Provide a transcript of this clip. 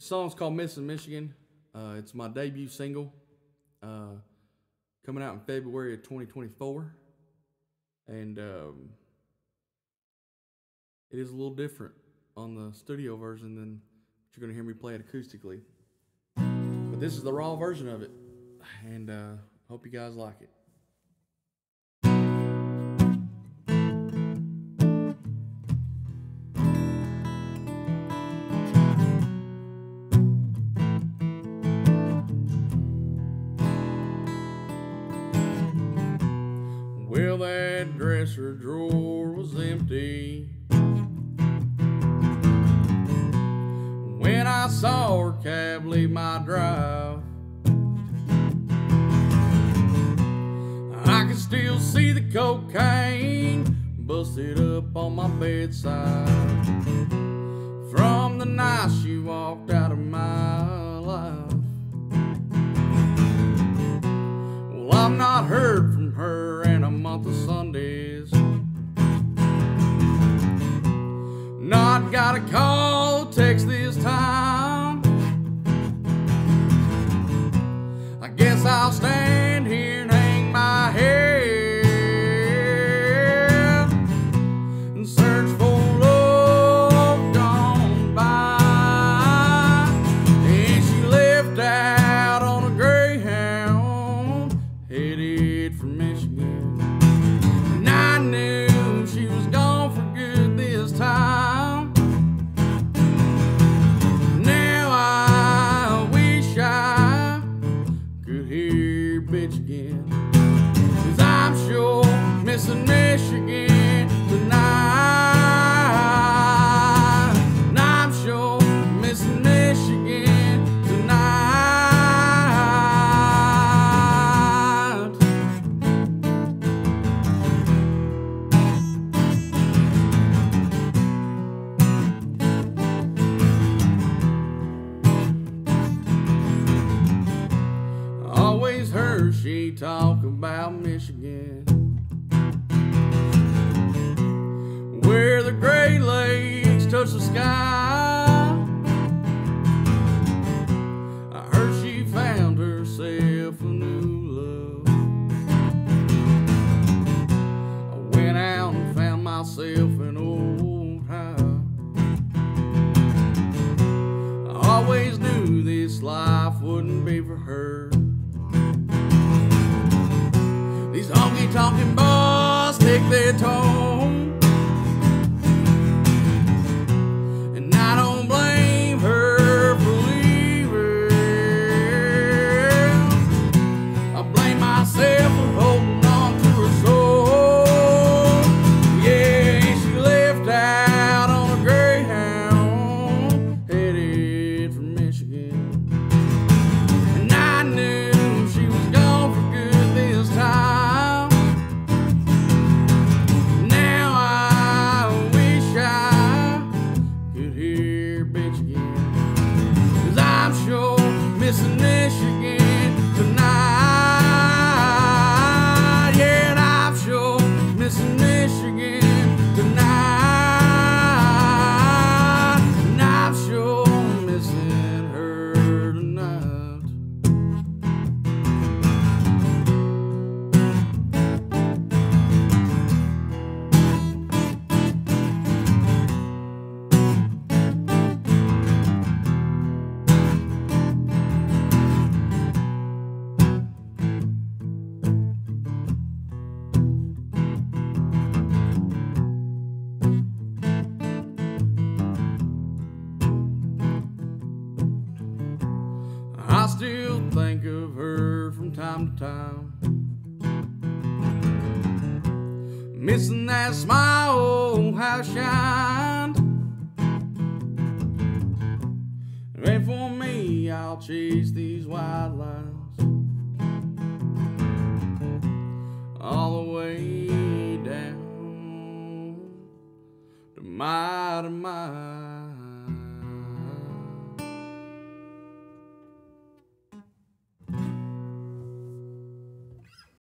Song's called Missing Michigan. Uh, it's my debut single, uh, coming out in February of 2024. And um, it is a little different on the studio version than what you're going to hear me play it acoustically. But this is the raw version of it. And uh, hope you guys like it. That dresser drawer was empty. When I saw her cab leave my drive, I can still see the cocaine busted up on my bedside from the night she walked out of my life. Well, I've not heard from her Not got a call, text this time. Bitch again. Cause I'm sure missing Michigan Heard she talk about Michigan. Where the Great Lakes touch the sky. I heard she found herself a new love. I went out and found myself an old house. I always knew this life wouldn't be for her. Tonkin' boys take their toll. Sure missing still think of her from time to time. Missing that smile, oh, how shined. And for me, I'll chase these white lines all the way down to my demise.